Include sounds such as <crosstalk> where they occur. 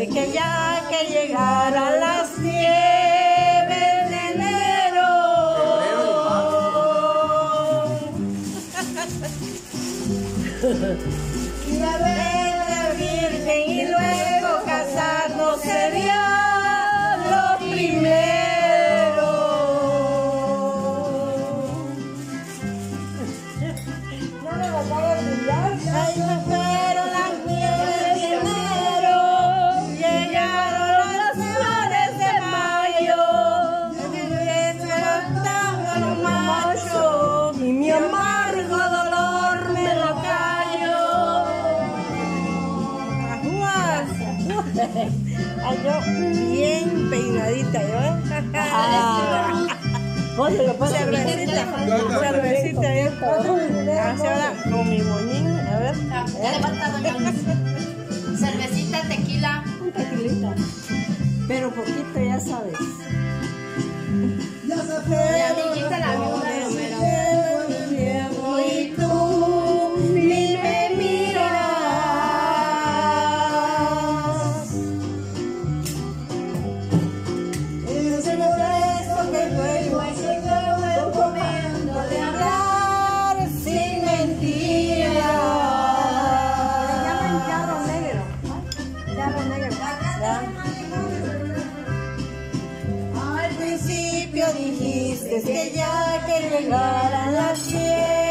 Sé que ya que llegarán las nieves de enero. <laughs> La Virgen y luego. Ay, yo bien peinadita, yo, ¿eh? Ah. Lo pones Cervecita, cervecita, ¿eh? Así ahora con mi moñín, a ver. Ya. Cervecita, tequila. un tequilita. Pero poquito, ya sabes. Mi amiguita la Al principio dijiste que ya que llegaran las fiestas